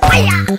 Fire!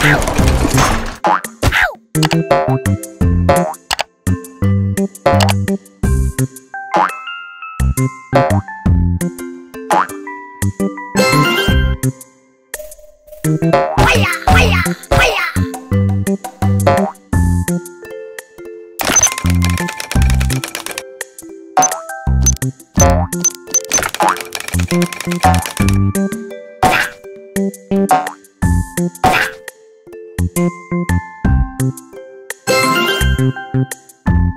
Wow.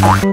Bye.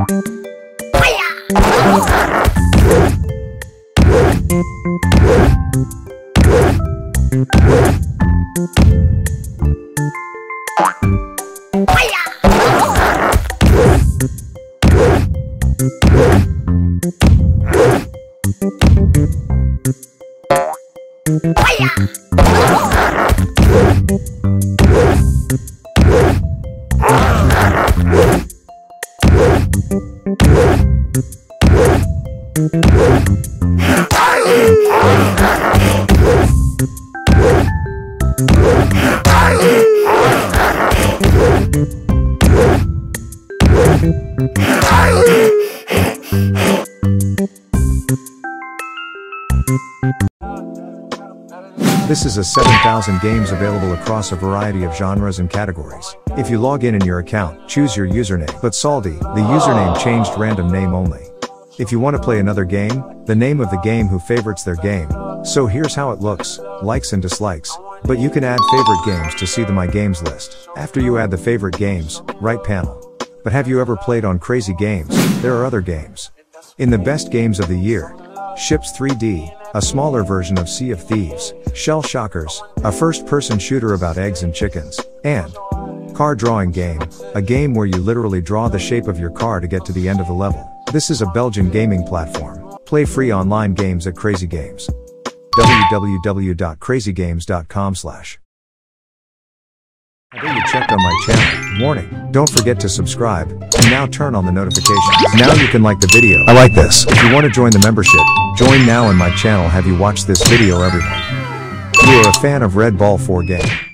Thank Oh, This is a 7,000 games available across a variety of genres and categories. If you log in in your account, choose your username. But Saldi, the username changed random name only. If you want to play another game, the name of the game who favorites their game. So here's how it looks, likes and dislikes. But you can add favorite games to see the My Games list. After you add the favorite games, right panel. But have you ever played on Crazy Games? There are other games. In the best games of the year, Ships 3D, a smaller version of Sea of Thieves, Shell Shockers, a first-person shooter about eggs and chickens, and Car Drawing Game, a game where you literally draw the shape of your car to get to the end of the level. This is a Belgian gaming platform. Play free online games at Crazy Games. www.crazygames.com slash. Have you checked on my channel? Warning, don't forget to subscribe, and now turn on the notifications. Now you can like the video. I like this. If you want to join the membership, join now on my channel. Have you watched this video everyone? You are a fan of Red Ball 4 game.